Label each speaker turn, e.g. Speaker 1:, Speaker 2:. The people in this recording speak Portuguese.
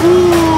Speaker 1: Uh!